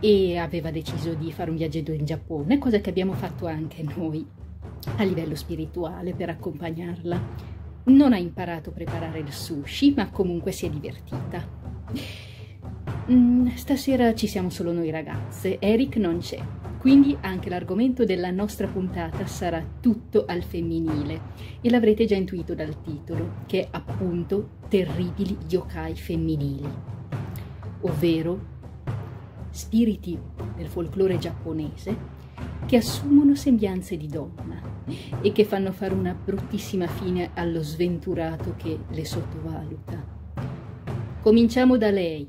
e aveva deciso di fare un viaggetto in Giappone, cosa che abbiamo fatto anche noi a livello spirituale per accompagnarla. Non ha imparato a preparare il sushi, ma comunque si è divertita. Mm, stasera ci siamo solo noi ragazze, Eric non c'è, quindi anche l'argomento della nostra puntata sarà tutto al femminile e l'avrete già intuito dal titolo, che è appunto Terribili yokai femminili, ovvero spiriti del folklore giapponese che assumono sembianze di donna e che fanno fare una bruttissima fine allo sventurato che le sottovaluta. Cominciamo da lei,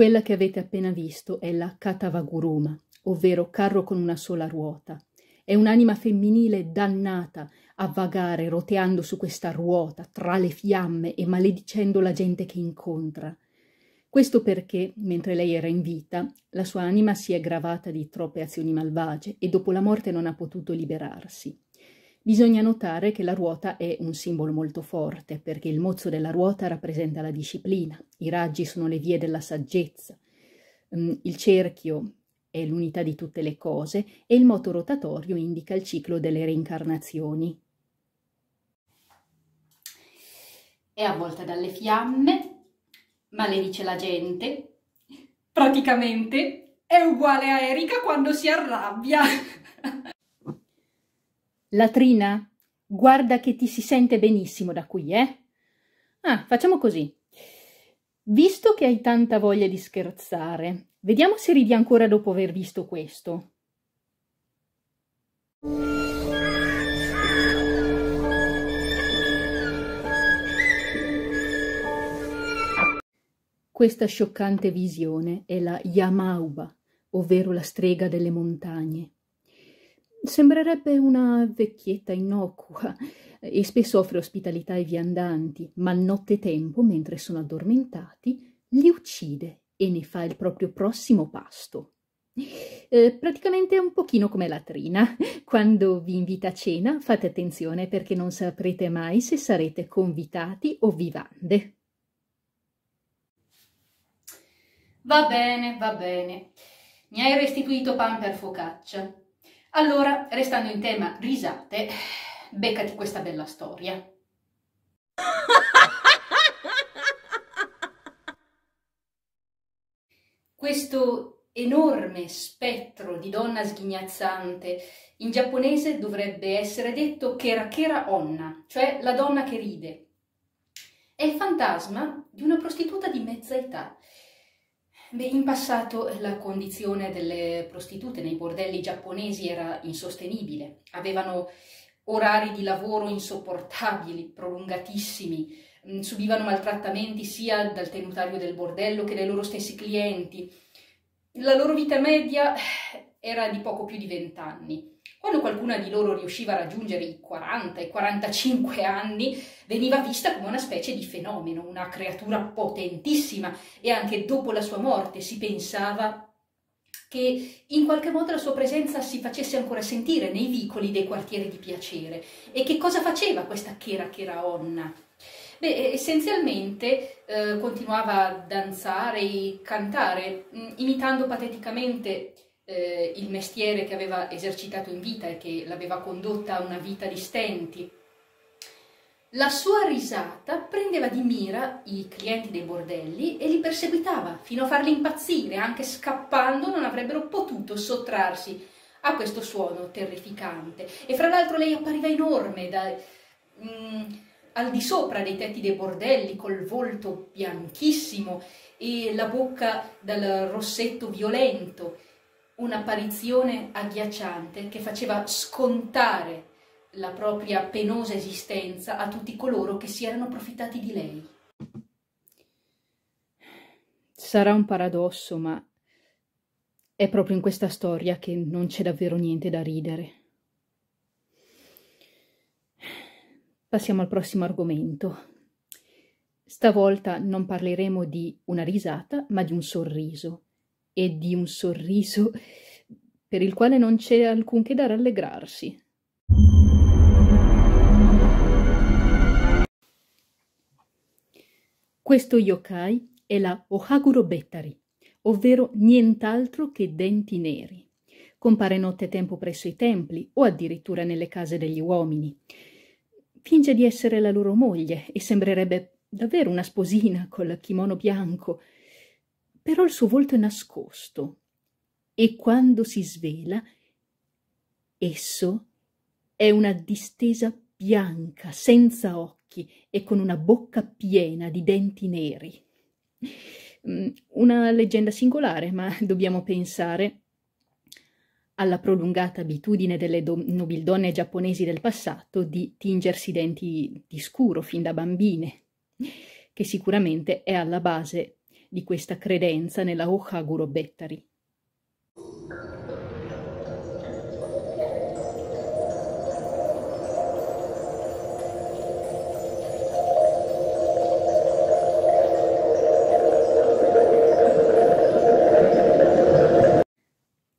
Quella che avete appena visto è la Katavaguruma, ovvero carro con una sola ruota. È un'anima femminile dannata a vagare roteando su questa ruota tra le fiamme e maledicendo la gente che incontra. Questo perché, mentre lei era in vita, la sua anima si è gravata di troppe azioni malvagie e dopo la morte non ha potuto liberarsi. Bisogna notare che la ruota è un simbolo molto forte, perché il mozzo della ruota rappresenta la disciplina, i raggi sono le vie della saggezza, mm, il cerchio è l'unità di tutte le cose e il moto rotatorio indica il ciclo delle reincarnazioni. È avvolta dalle fiamme, maledice la gente, praticamente è uguale a Erika quando si arrabbia. Latrina, guarda che ti si sente benissimo da qui, eh? Ah, facciamo così. Visto che hai tanta voglia di scherzare, vediamo se ridi ancora dopo aver visto questo. Questa scioccante visione è la Yamauba, ovvero la strega delle montagne. Sembrerebbe una vecchietta innocua e spesso offre ospitalità ai viandanti, ma nottetempo, mentre sono addormentati, li uccide e ne fa il proprio prossimo pasto. Eh, praticamente è un pochino come la trina. Quando vi invita a cena fate attenzione perché non saprete mai se sarete convitati o vivande. Va bene, va bene. Mi hai restituito pan per focaccia. Allora, restando in tema risate, beccati questa bella storia. Questo enorme spettro di donna sghignazzante in giapponese dovrebbe essere detto kera kera onna, cioè la donna che ride. È il fantasma di una prostituta di mezza età Beh, in passato la condizione delle prostitute nei bordelli giapponesi era insostenibile. Avevano orari di lavoro insopportabili, prolungatissimi, mm, subivano maltrattamenti sia dal tenutario del bordello che dai loro stessi clienti. La loro vita media era di poco più di vent'anni. Quando qualcuna di loro riusciva a raggiungere i 40 i 45 anni, veniva vista come una specie di fenomeno, una creatura potentissima e anche dopo la sua morte si pensava che in qualche modo la sua presenza si facesse ancora sentire nei vicoli dei quartieri di piacere. E che cosa faceva questa Kera Kera Onna? Beh, essenzialmente eh, continuava a danzare e cantare, mm, imitando pateticamente eh, il mestiere che aveva esercitato in vita e che l'aveva condotta a una vita di stenti. La sua risata prendeva di mira i clienti dei bordelli e li perseguitava fino a farli impazzire, anche scappando non avrebbero potuto sottrarsi a questo suono terrificante. E fra l'altro lei appariva enorme, da, mm, al di sopra dei tetti dei bordelli, col volto bianchissimo e la bocca dal rossetto violento, un'apparizione agghiacciante che faceva scontare la propria penosa esistenza a tutti coloro che si erano approfittati di lei. Sarà un paradosso, ma è proprio in questa storia che non c'è davvero niente da ridere. Passiamo al prossimo argomento. Stavolta non parleremo di una risata, ma di un sorriso. E di un sorriso per il quale non c'è alcunché da rallegrarsi. Questo yokai è la Ohaguro Bettari, ovvero nient'altro che denti neri. Compare notte e tempo presso i templi o addirittura nelle case degli uomini. Finge di essere la loro moglie e sembrerebbe davvero una sposina col kimono bianco, però il suo volto è nascosto e quando si svela esso è una distesa bianca, senza occhi e con una bocca piena di denti neri. Mm, una leggenda singolare, ma dobbiamo pensare alla prolungata abitudine delle do- nobildonne giapponesi del passato di tingersi i denti di scuro fin da bambine, che sicuramente è alla base di questa credenza nella Ohaguro Bettari.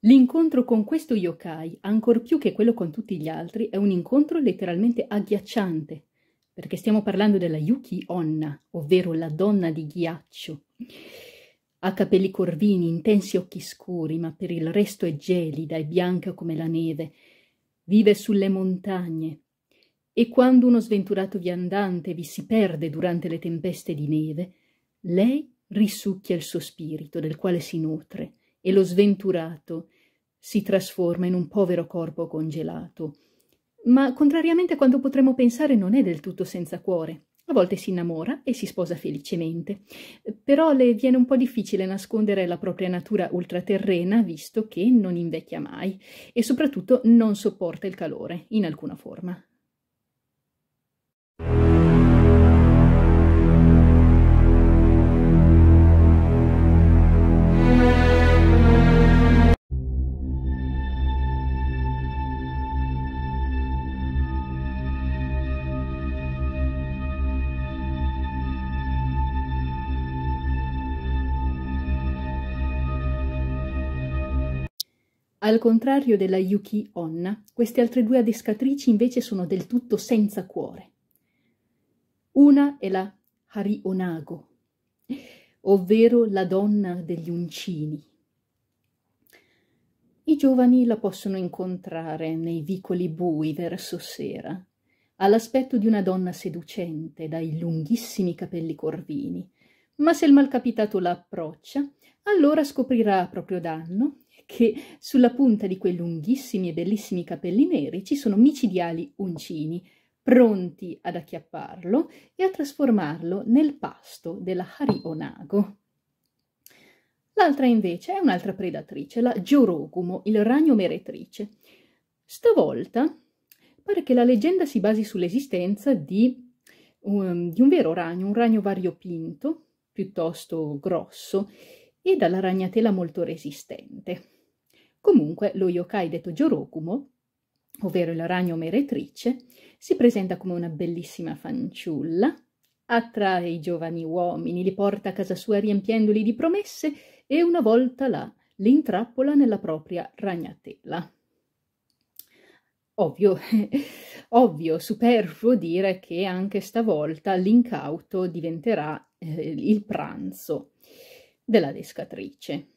L'incontro con questo yokai, ancor più che quello con tutti gli altri, è un incontro letteralmente agghiacciante, perché stiamo parlando della Yuki Onna, ovvero la donna di ghiaccio. Ha capelli corvini, intensi occhi scuri, ma per il resto è gelida e bianca come la neve. Vive sulle montagne e quando uno sventurato viandante vi si perde durante le tempeste di neve, lei risucchia il suo spirito, del quale si nutre, e lo sventurato si trasforma in un povero corpo congelato. Ma contrariamente a quanto potremmo pensare non è del tutto senza cuore. A volte si innamora e si sposa felicemente, però le viene un po' difficile nascondere la propria natura ultraterrena, visto che non invecchia mai e soprattutto non sopporta il calore in alcuna forma. Al contrario della Yuki Onna, queste altre due adescatrici invece sono del tutto senza cuore. Una è la Hari Onago, ovvero la donna degli uncini. I giovani la possono incontrare nei vicoli bui verso sera, all'aspetto di una donna seducente dai lunghissimi capelli corvini, ma se il malcapitato la approccia, allora scoprirà a proprio danno che sulla punta di quei lunghissimi e bellissimi capelli neri ci sono micidiali uncini, pronti ad acchiapparlo e a trasformarlo nel pasto della Harionago. L'altra invece è un'altra predatrice, la Giorogumo, il ragno meretrice. Stavolta pare che la leggenda si basi sull'esistenza di, um, di un vero ragno, un ragno variopinto, piuttosto grosso, e dalla ragnatela molto resistente. Comunque lo yokai detto Jorokumo, ovvero il ragno meretrice, si presenta come una bellissima fanciulla, attrae i giovani uomini, li porta a casa sua riempiendoli di promesse e una volta là li intrappola nella propria ragnatela. Ovvio, ovvio, superfluo dire che anche stavolta l'incauto diventerà eh, il pranzo della descatrice.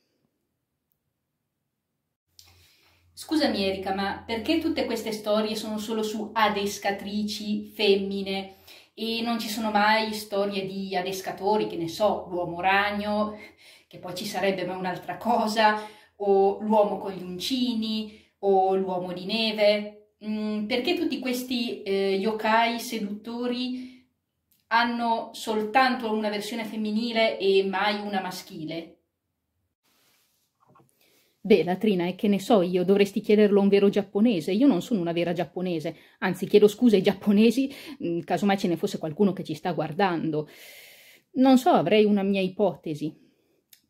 Scusami Erika, ma perché tutte queste storie sono solo su adescatrici femmine e non ci sono mai storie di adescatori, che ne so, l'uomo ragno, che poi ci sarebbe mai un'altra cosa, o l'uomo con gli uncini, o l'uomo di neve? Mm, perché tutti questi eh, yokai seduttori hanno soltanto una versione femminile e mai una maschile? Beh, Latrina, e che ne so io, dovresti chiederlo a un vero giapponese. Io non sono una vera giapponese, anzi chiedo scusa ai giapponesi, mm, casomai ce ne fosse qualcuno che ci sta guardando. Non so, avrei una mia ipotesi.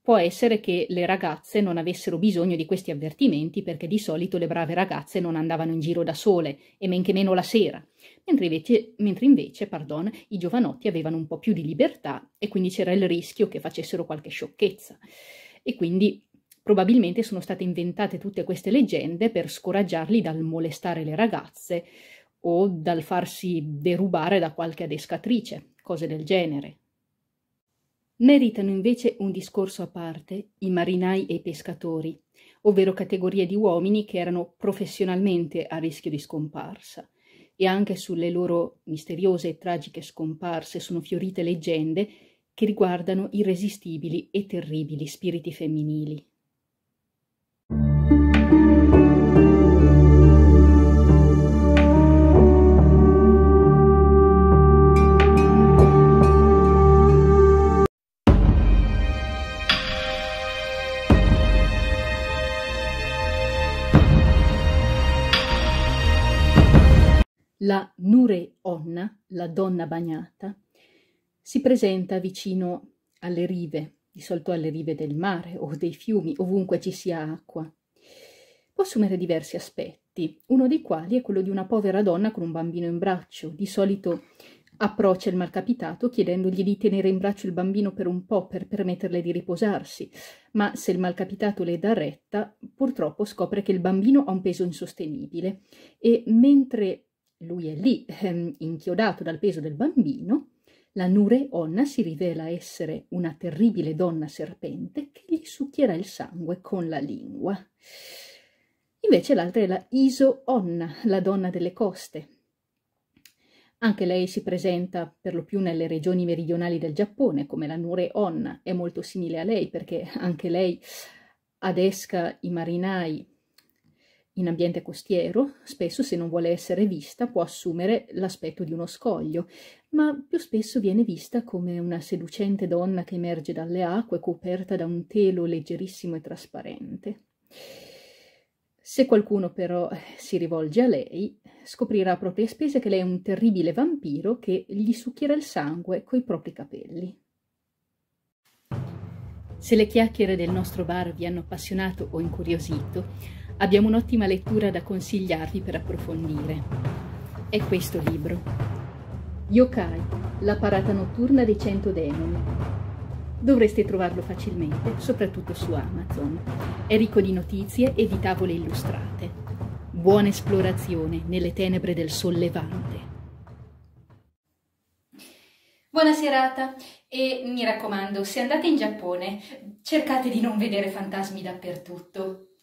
Può essere che le ragazze non avessero bisogno di questi avvertimenti perché di solito le brave ragazze non andavano in giro da sole e men che meno la sera, mentre invece, mentre invece pardon, i giovanotti avevano un po' più di libertà e quindi c'era il rischio che facessero qualche sciocchezza. E quindi Probabilmente sono state inventate tutte queste leggende per scoraggiarli dal molestare le ragazze o dal farsi derubare da qualche adescatrice, cose del genere. Meritano invece un discorso a parte i marinai e i pescatori, ovvero categorie di uomini che erano professionalmente a rischio di scomparsa, e anche sulle loro misteriose e tragiche scomparse sono fiorite leggende che riguardano irresistibili e terribili spiriti femminili. La Nure Onna, la donna bagnata, si presenta vicino alle rive, di solito alle rive del mare o dei fiumi, ovunque ci sia acqua. Può assumere diversi aspetti, uno dei quali è quello di una povera donna con un bambino in braccio. Di solito approccia il malcapitato chiedendogli di tenere in braccio il bambino per un po' per permetterle di riposarsi, ma se il malcapitato le dà retta, purtroppo scopre che il bambino ha un peso insostenibile e mentre lui è lì, ehm, inchiodato dal peso del bambino, la Nure Onna si rivela essere una terribile donna serpente che gli succhierà il sangue con la lingua. Invece l'altra è la Iso Onna, la donna delle coste. Anche lei si presenta per lo più nelle regioni meridionali del Giappone, come la Nure Onna, è molto simile a lei perché anche lei adesca i marinai in ambiente costiero, spesso se non vuole essere vista può assumere l'aspetto di uno scoglio, ma più spesso viene vista come una seducente donna che emerge dalle acque coperta da un telo leggerissimo e trasparente. Se qualcuno però si rivolge a lei, scoprirà a proprie spese che lei è un terribile vampiro che gli succhierà il sangue coi propri capelli. Se le chiacchiere del nostro bar vi hanno appassionato o incuriosito, abbiamo un'ottima lettura da consigliarvi per approfondire. È questo libro. Yokai, la parata notturna dei cento demoni. Dovreste trovarlo facilmente, soprattutto su Amazon. È ricco di notizie e di tavole illustrate. Buona esplorazione nelle tenebre del sollevante. Buona serata e mi raccomando, se andate in Giappone, cercate di non vedere fantasmi dappertutto.